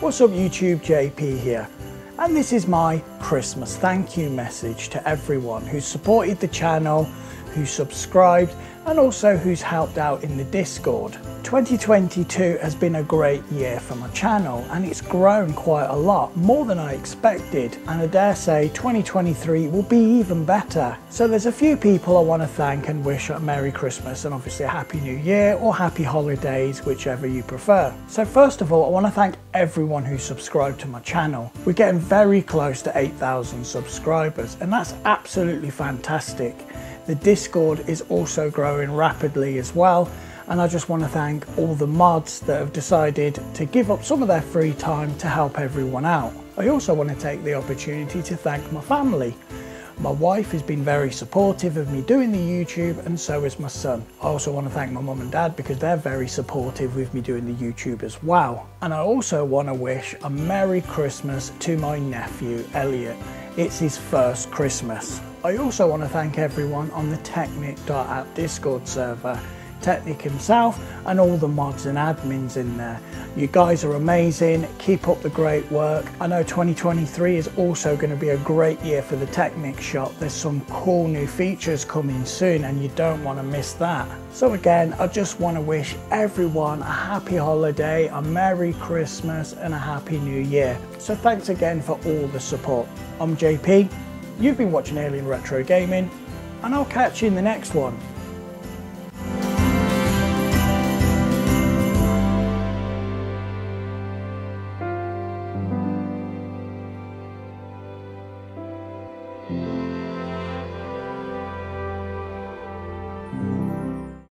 What's up YouTube, JP here. And this is my Christmas thank you message to everyone who's supported the channel, who subscribed and also who's helped out in the Discord. 2022 has been a great year for my channel and it's grown quite a lot, more than I expected and I dare say 2023 will be even better. So there's a few people I want to thank and wish a Merry Christmas and obviously a Happy New Year or Happy Holidays, whichever you prefer. So first of all, I want to thank everyone who subscribed to my channel. We're getting very close to 8,000 subscribers and that's absolutely fantastic. The Discord is also growing rapidly as well and I just want to thank all the mods that have decided to give up some of their free time to help everyone out. I also want to take the opportunity to thank my family. My wife has been very supportive of me doing the YouTube and so is my son. I also want to thank my mum and dad because they're very supportive with me doing the YouTube as well. And I also want to wish a Merry Christmas to my nephew Elliot. It's his first Christmas. I also want to thank everyone on the Teknik.app Discord server Teknik himself and all the mods and admins in there. You guys are amazing, keep up the great work. I know 2023 is also going to be a great year for the Teknik shop. There's some cool new features coming soon and you don't want to miss that. So again, I just want to wish everyone a happy holiday, a Merry Christmas and a Happy New Year. So thanks again for all the support. I'm JP, you've been watching Alien Retro Gaming and I'll catch you in the next one.